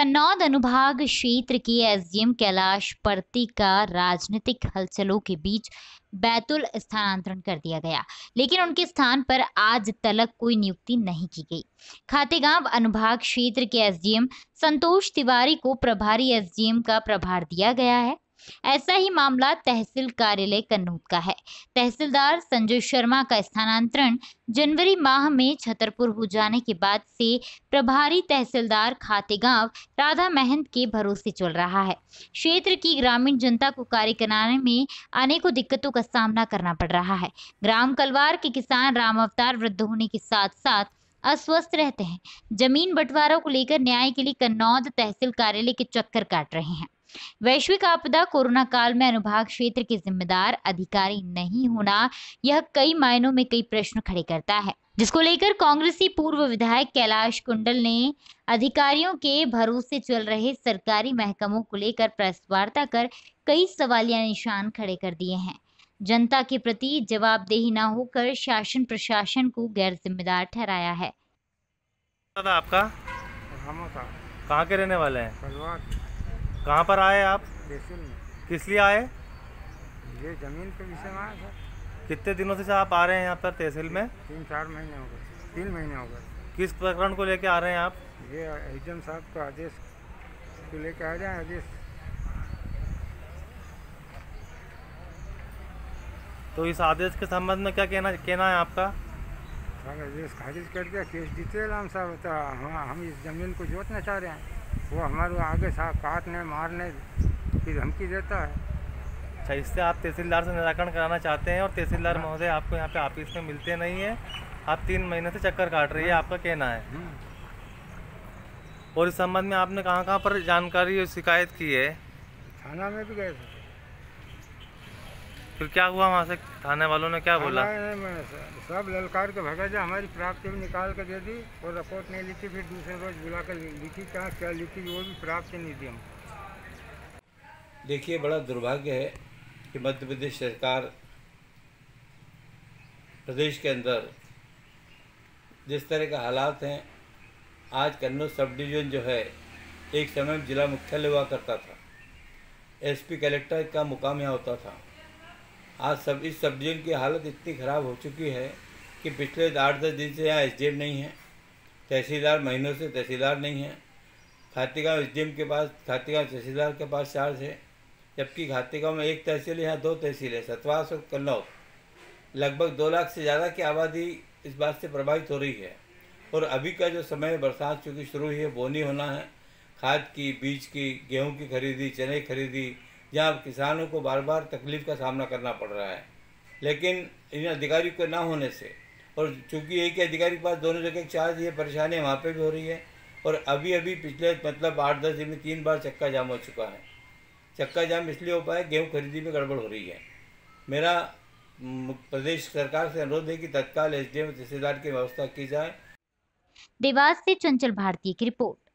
कन्नौद अनुभाग क्षेत्र के एसडीएम कैलाश परती का राजनीतिक हलचलों के बीच बैतुल स्थानांतरण कर दिया गया, लेकिन उनके स्थान पर आज तलक कोई नियुक्ति नहीं की गई। खातेगांव अनुभाग क्षेत्र के एसडीएम संतोष तिवारी को प्रभारी एसडीएम का प्रभार दिया गया है। ऐसा ही मामला तहसील कार्यालय कन्नौज का है। तहसीलदार संजय शर्मा का स्थानांतरण जनवरी माह में छतरपुर हो जाने के बाद से प्रभारी तहसीलदार खातेगांव राधा महंत के भरोसे चल रहा है। क्षेत्र की ग्रामीण जनता को कार्य कराने में अनेकों दिक्कतों का सामना करना पड़ रहा है। ग्राम कलवार के किसान राम अवतार वृद्ध होने के साथ साथ अस्वस्थ रहते हैं। ज़मीन बंटवारों को लेकर न्याय के लिए कन्नौद तहसील कार्यालय के चक्कर काट रहे हैं। वैश्विक आपदा कोरोना काल में अनुभाग क्षेत्र के जिम्मेदार अधिकारी नहीं होना यह कई मायनों में कई प्रश्न खड़े करता है जिसको लेकर कांग्रेसी पूर्व विधायक कैलाश कुंडल ने अधिकारियों के भरोसे चल रहे सरकारी महकमों को लेकर प्रेस वार्ता कर कई सवालिया निशान खड़े कर दिए हैं। जनता के प्रति जवाबदेही न होकर शासन प्रशासन को गैर जिम्मेदार ठहराया है। दादा आपका? हम कहाँ? के रहने वाले हैं? कहाँ पर आए आप? तहसील में। किस लिए आए? ये ज़मीन के विषय में आया था। कितने दिनों से आप आ रहे हैं यहाँ पर तहसील में? तीन चार महीने हो गए। तीन महीने हो गए। किस प्रकरण को लेके आ रहे हैं आप? ये एजम साहब का आदेश को लेके आ जाए आदेश। तो इस आदेश के संबंध में क्या कहना कहना है आपका? आदेश खारिज कर दिया। केस जीते राम साहब तो हम हम इस ज़मीन को जोतना चाह रहे हैं। वो हमारे आगे साथ काटने मारने की धमकी देता है। अच्छा इससे आप तहसीलदार से निराकरण कराना चाहते हैं और तहसीलदार महोदय आपको यहाँ पे ऑफ़िस में मिलते नहीं है। आप तीन महीने से चक्कर काट रही है आपका कहना है। हम्म। और इस संबंध में आपने कहाँ कहाँ पर जानकारी और शिकायत की है? थाना में भी गए थे। फिर क्या हुआ वहाँ से? थाने वालों ने क्या बोला? सब ललकार के भगा जा हमारी प्राप्ति भी निकाल कर दे दी और रिपोर्ट नहीं लिखी फिर दूसरे रोज बुला कर लिखी क्या क्या लिखी वो भी प्राप्ति नहीं दी हम देखिए बड़ा दुर्भाग्य है कि मध्य प्रदेश सरकार प्रदेश के अंदर जिस तरह के हालात हैं आज कन्नौज सब डिवीज़न जो है एक समय जिला मुख्यालय हुआ करता था। एसपी कलेक्टर का मुकाम यहाँ होता था। आज सब, इस सब्जियों की हालत इतनी ख़राब हो चुकी है कि पिछले आठ दस दिन से यहाँ एस नहीं है। तहसीलदार महीनों से तहसीलदार नहीं है। खातीगांव एस के पास, खातीगांव तहसीलदार के पास चार्ज है, जबकि खातीगांव में एक तहसील है यहाँ दो तहसील है, सतवास और कन्नौज। लगभग दो लाख से ज़्यादा की आबादी इस बात से प्रभावित हो रही है। और अभी का जो समय बरसात चूँकि शुरू हुई है बोनी होना है। खाद की, बीज की, गेहूँ की खरीदी, चने खरीदी जहाँ किसानों को बार बार तकलीफ़ का सामना करना पड़ रहा है। लेकिन इन अधिकारियों के ना होने से, और चूँकि एक ही अधिकारी के पास दोनों जगह चार्ज ये परेशानियाँ वहाँ पे भी हो रही है, और अभी अभी पिछले मतलब आठ दस दिन में तीन बार चक्का जाम हो चुका है। चक्का जाम इसलिए हो पाया, गेहूँ खरीदी में गड़बड़ हो रही है। मेरा प्रदेश सरकार से अनुरोध है कि तत्काल एस डी तहसीलदार की व्यवस्था की जाए। देवास से चंचल भारती की रिपोर्ट।